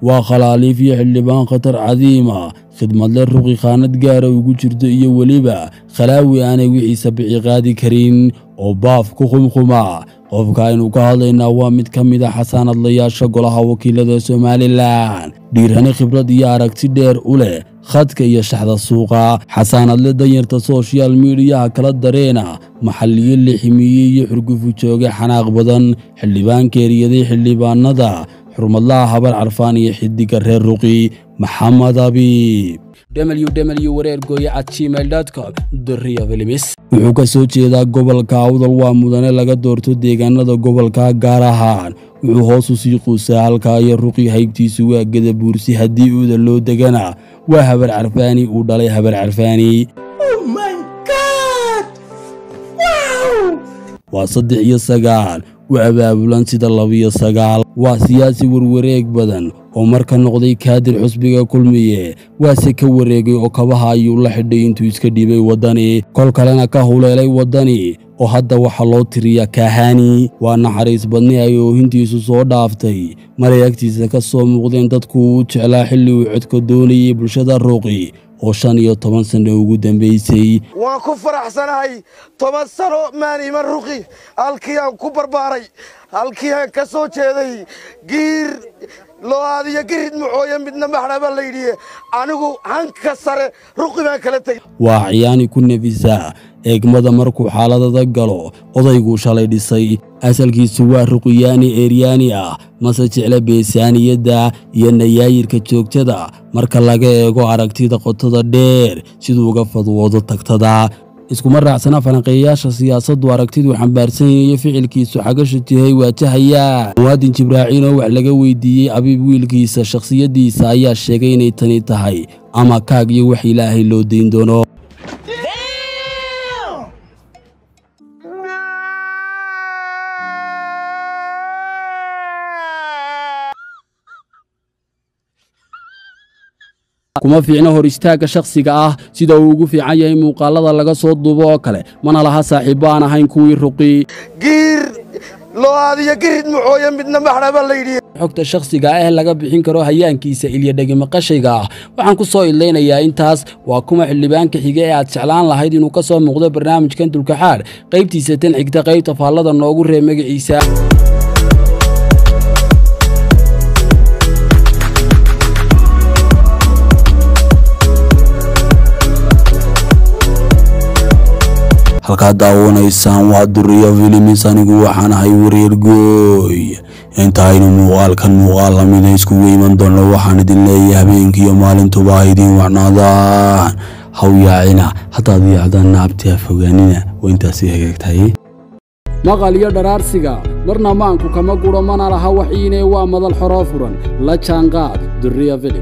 waa khalaaliif iyo xildhibaan khatar cadiima khidmadle ruqi khaanad gaara ugu jirto iyo weliba khalaawi aanay wixiisa bixi qaadi karin oo baaf ku qumquma. Qofka aynu ka hadlaynaa waa mid ka mid a xasaanadlayaasha golaha wakiilada somalilan. Dhiirani khibrad iyo aragti dheer u leh khadka iyo shaxda suuqa. Xasaanadle danyarta soshal midiyaha kala dareena maxalliyo liximiye iyo xurgufu jooga xanaaq badan. Xildhibaan keeriyaday xildhibaanada xurmadlaha habar carfaan iyo xidiga reer ruqi maxamed abiib wuxuu ka soo jeedaa gobolka awdal waa mudane laga doorto deegaanada gobolka gaar ahaan wuxuu hoos u sii quusaa halkaa iyo ruqi haybtiisu waa geda buursi haddii uuda loo degana. Waa habar carfaani uu dhalay habar carfaani waa saddex iyo sagaal u abaabulan sida labiyo sagaal. Waa siyaasi warwareeg badan oo marka noqday kaadir xusbiga kulmiye waase ka wareegay oo kabaha ayuu la xidhay intuu iska dhiibay waddani. Kol kalena ka huleelay waddani oo hadda waxaa loo tiriyaa kaahani. Waa naxariis badni ay oohintiisu soo dhaaftay. Maray agtiisa ka soo muuqdeen dadku uu jeclaa xilli uu codka doonayay bulshada ruuqi oo shan iyo toban sanno ugu dambaysay waan ku faraxsanahay toban sano maan iman ruqi halkii aan ku barbaaray halkii aan ka soo jeeday giir looaadiyo girid muxooye midna maxdhaba layidhi anigu hanka sare ruqi baan kala tegay waa ciyaani ku nefisa eegmada markuu xaaladada galo odayguu shalay dhisay. Asalkiisu waa ruqiyaani eeryaani ah mase jecla beesaaniyadda iyo nayaayirka joogtada. Marka laga eego aragtida qotada dheer siduu uga fadwoodo tagtada. Iskuma raacsana falanqeeyayaasha siyaasaddu aragtidu xambaarsan yahiyo ficilkiisu xagasha jihay waajahayaa muwaadin jibraaciin oo wax laga weydiiyey abiib wiilkiisa shakhsiyaddiisa ayaa sheegay inay tani tahay ama kaag iyo wax ilaahay loo dayn doono kuma fiicno hor istaagga shakhsiga ah sida uu ugu fiican yahay muuqaalada laga soo duubo oo kale. Mana laha saaxiibbo aan ahayn kuwii ruqi. Giir looaadiyo girid muxooye midna maxdhaba layidhi xogta shakhsiga ah ee laga bixin karo hayaankiisa ilyo dhegimaqashayga ah. Waxaan ku soo idlaynayaa intaas. Waa kuma xildhibaanka xige ee aad jeclaan lahayd inuu ka soo muuqdo barnaamijkan dulkaxaadh qaybtiisa tan xigta qaybta faallada noogu reeb magaciisa halkaad daawanaysaan waa duriya filimis anigu waxaan ahay wareer gooy. Inta aynu muuqaalkan muuqaal lamida iskugu iman doonno waxaan idin leeyahay habeenkiiyo maalintuba ha idiin wacnaadaan. Hawyaacina haddaad yaacdaan naabtia fogaanina waa intaasi hagaagtahay. Maqal iyo dharaarsiga marna maanku kama guro mana laha waxiine waa madal xoroo furan. La jaanqaad duriya filim